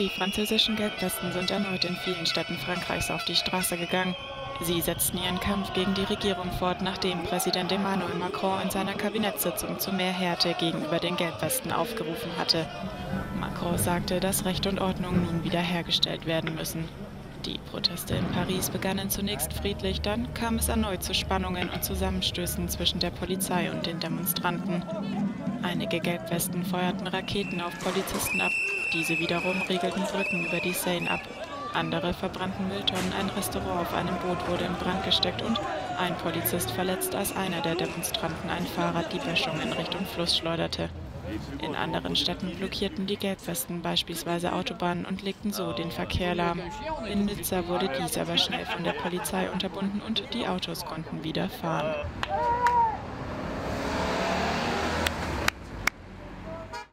Die französischen Gelbwesten sind erneut in vielen Städten Frankreichs auf die Straße gegangen. Sie setzten ihren Kampf gegen die Regierung fort, nachdem Präsident Emmanuel Macron in seiner Kabinettssitzung zu mehr Härte gegenüber den Gelbwesten aufgerufen hatte. Macron sagte, dass Recht und Ordnung nun wiederhergestellt werden müssen. Die Proteste in Paris begannen zunächst friedlich, dann kam es erneut zu Spannungen und Zusammenstößen zwischen der Polizei und den Demonstranten. Einige Gelbwesten feuerten Raketen auf Polizisten ab, diese wiederum riegelten Brücken über die Seine ab. Andere verbrannten Mülltonnen, ein Restaurant auf einem Boot wurde in Brand gesteckt und ein Polizist verletzt, als einer der Demonstranten ein Fahrrad die Böschung in Richtung Fluss schleuderte. In anderen Städten blockierten die Gelbwesten beispielsweise Autobahnen und legten so den Verkehr lahm. In Nizza wurde dies aber schnell von der Polizei unterbunden und die Autos konnten wieder fahren.